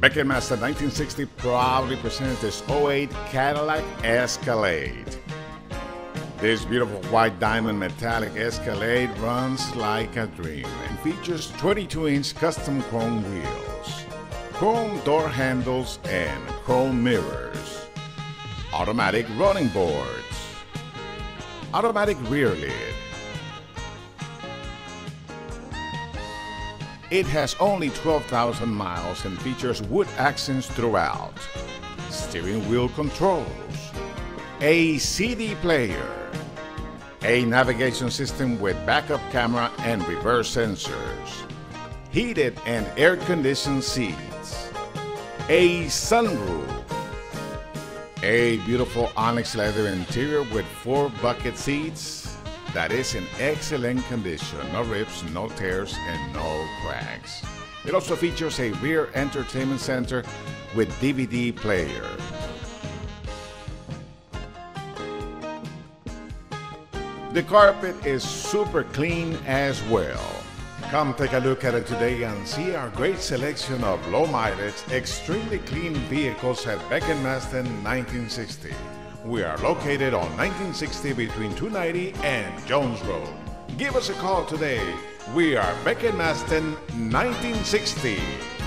Beck and Masten 1960 proudly presents this 08 Cadillac Escalade. This beautiful white diamond metallic Escalade runs like a dream and features 22-inch custom chrome wheels, chrome door handles and chrome mirrors, automatic running boards, automatic rear lid, It has only 12,000 miles and features wood accents throughout, steering wheel controls, a CD player, a navigation system with backup camera and reverse sensors, heated and air-conditioned seats, a sunroof, a beautiful onyx leather interior with four bucket seats, that is in excellent condition, no rips, no tears, and no cracks. It also features a rear entertainment center with DVD player. The carpet is super clean as well. Come take a look at it today and see our great selection of low mileage, extremely clean vehicles at Beck and Masten 1960. We are located on 1960 between 290 and Jones Road. Give us a call today. We are Beck and Masten 1960.